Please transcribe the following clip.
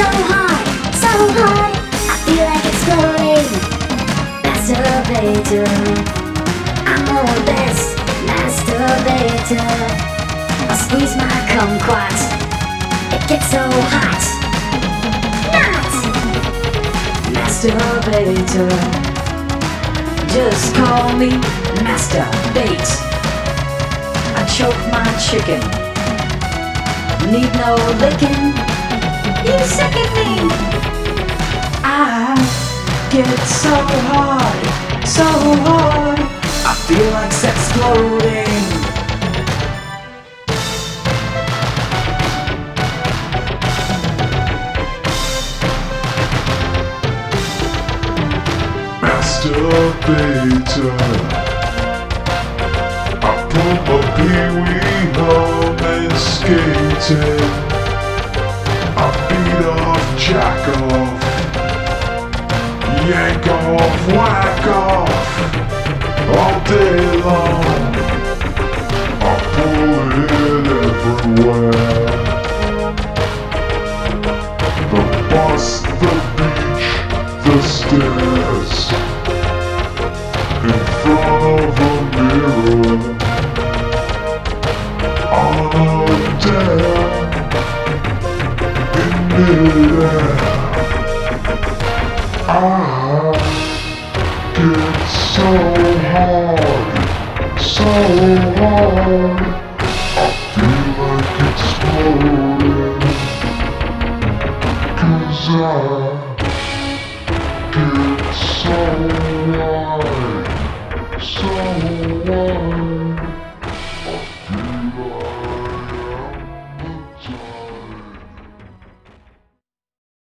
so high, so high. I feel like exploding Masturbator. I'm the best masturbator. I squeeze my kumquat. It gets so hot. Not Masturbator. Just call me Masturbate. I choke my chicken. Need no licking. So hard, so hard. I feel like exploding. Masturbator. I put my pee-wee home and skating. Yank off, whack off, all day long. I pull it everywhere. The bus, the beach, the stairs. In front of a mirror. On a dare. In midair. I get so hard, so hard. I feel like exploding. Cause I get so hard. so hard.